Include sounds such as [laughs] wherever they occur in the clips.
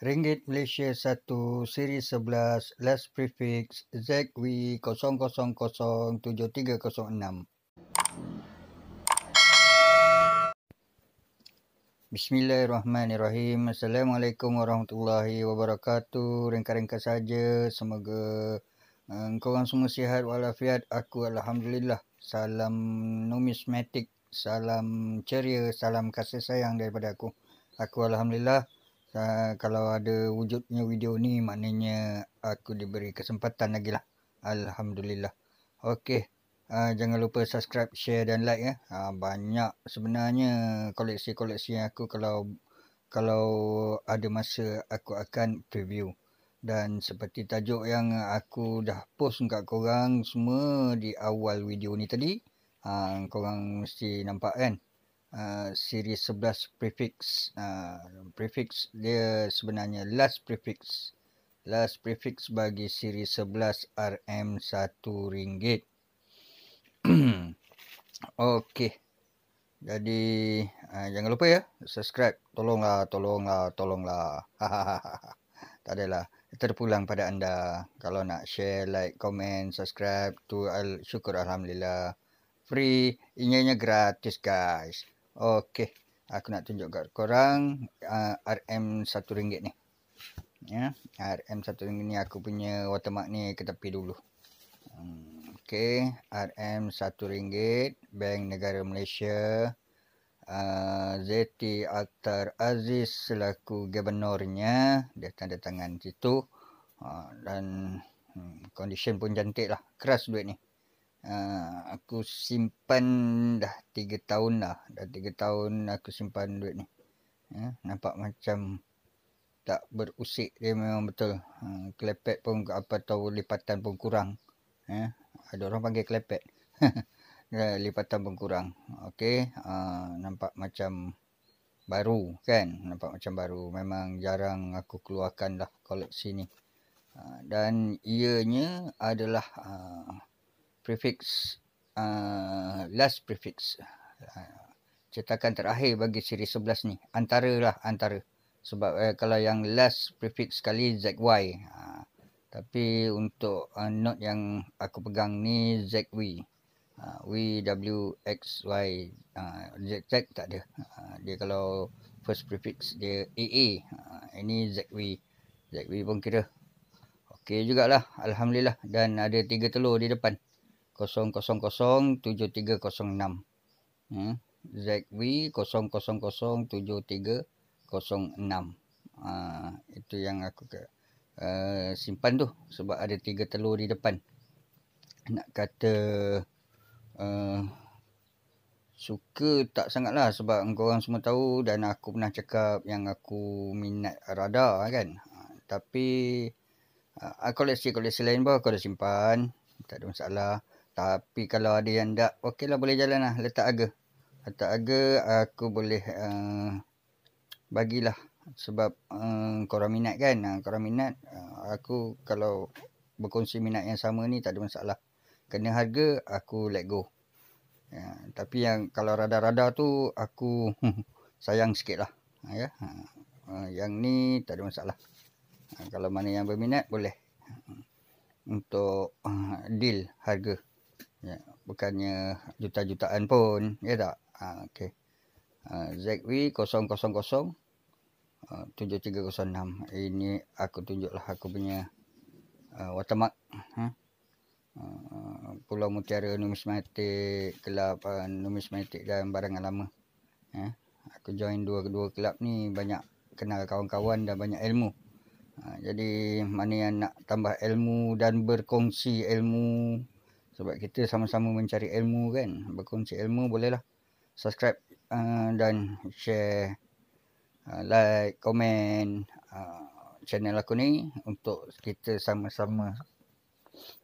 Ringgit Malaysia 1 siri 11 last prefix ZW0007306 Bismillahirrahmanirrahim. Assalamualaikum warahmatullahi wabarakatuh. Ringka-ringka saja. Semoga uh, korang semua sihat walafiat. Aku Alhamdulillah. Salam numismatik. Salam ceria. Salam kasih sayang daripada aku. Aku Alhamdulillah kalau ada wujudnya video ni maknanya aku diberi kesempatan lagi lah. Alhamdulillah. Okey. Uh, jangan lupa subscribe, share dan like ya. Uh, banyak sebenarnya koleksi-koleksi aku kalau kalau ada masa aku akan preview. Dan seperti tajuk yang aku dah post kat korang semua di awal video ni tadi. Uh, korang mesti nampak kan. Uh, siri 11 prefix uh, prefix dia sebenarnya last prefix. Last prefix bagi siri 11 RM 1 ringgit. [clears throat] Okey. Jadi uh, jangan lupa ya subscribe. Tolonglah tolonglah tolonglah. [laughs] Tak adalah. Terpulang pada anda. Kalau nak share like comment subscribe tu al syukur alhamdulillah. Free. Inya gratis guys Okey, aku nak tunjuk kat korang uh, RM RM1 ni. Ya, RM1 ni aku punya watermark ni ke tepi dulu. Hmm, Okey, RM1 Bank Negara Malaysia. Uh, ZT Akhtar Aziz selaku gubernurnya dia tanda tangan situ uh, dan hmm, condition pun cantik lah keras duit ni Uh, aku simpan dah tiga tahun lah. Dah tiga tahun aku simpan duit ni. Ya, nampak macam tak berusik dia memang betul. Uh, kelepet pun apa tahu lipatan pun kurang. Ya, ada orang panggil kelepet. [laughs] lipatan pun kurang. Okey, uh, nampak macam baru kan? Nampak macam baru. Memang jarang aku keluarkan lah koleksi ni. Uh, dan ianya adalah uh, prefix uh, last prefix uh, cetakan terakhir bagi siri 11 ni. Antara lah antara. Sebab uh, kalau yang last prefix sekali ZY uh, tapi untuk uh, note yang aku pegang ni ZW uh, W W X Y uh, Z Z tak ada. Uh, dia kalau first prefix dia AA uh, ini ZW ZW pun kira. Okey jugalah Alhamdulillah. Dan ada tiga telur di depan 0007306. Hmm. ZV 0007306. Uh, itu yang aku uh, simpan tu sebab ada tiga telur di depan. Nak kata uh, suka tak sangat lah sebab korang semua tahu dan aku pernah cakap yang aku minat radar kan. Uh, tapi uh, koleksi-koleksi lain pun aku dah simpan. Tak ada masalah. Tapi kalau ada yang tak, okeylah boleh jalan lah. Letak harga. Letak harga, aku boleh uh, bagilah. Sebab uh, korang minat kan. Uh, korang minat, uh, aku kalau berkongsi minat yang sama ni tak ada masalah. Kena harga, aku let go. Ya, tapi yang kalau radar-radar tu, aku [laughs] sayang sikit lah. Uh, ya. Uh, yang ni tak ada masalah. Uh, kalau mana yang berminat, boleh. Untuk uh, deal harga. Ya, bukannya juta-jutaan pun, ya tak? Ha, okey. Ha, ZW 000 uh, 7306. Ini aku tunjuklah aku punya uh, watermark. Ha? Uh, Pulau Mutiara Numismatik, kelab uh, numismatik dan barangan lama. Ya. Aku join dua-dua kelab ni banyak kenal kawan-kawan dan banyak ilmu. Ha, jadi mana yang nak tambah ilmu dan berkongsi ilmu sebab kita sama-sama mencari ilmu kan. Berkongsi ilmu bolehlah. Subscribe uh, dan share uh, like komen uh, channel aku ni untuk kita sama-sama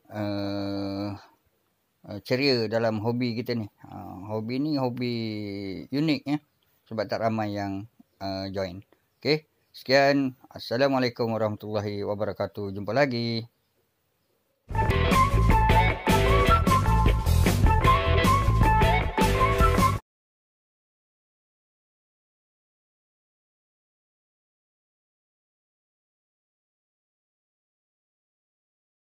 uh, uh, ceria dalam hobi kita ni. Uh, hobi ni hobi unik ya. Sebab tak ramai yang uh, join. Okey sekian. Assalamualaikum warahmatullahi wabarakatuh. Jumpa lagi